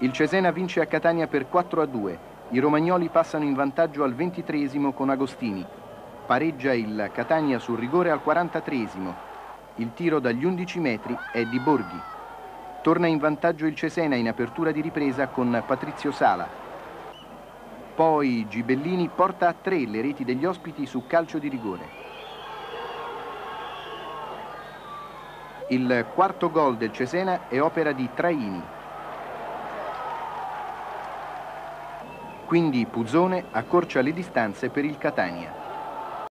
Il Cesena vince a Catania per 4 a 2. I romagnoli passano in vantaggio al 23 con Agostini. Pareggia il Catania sul rigore al 43 Il tiro dagli 11 metri è di Borghi. Torna in vantaggio il Cesena in apertura di ripresa con Patrizio Sala. Poi Gibellini porta a 3 le reti degli ospiti su calcio di rigore. Il quarto gol del Cesena è opera di Traini. Quindi Puzzone accorcia le distanze per il Catania.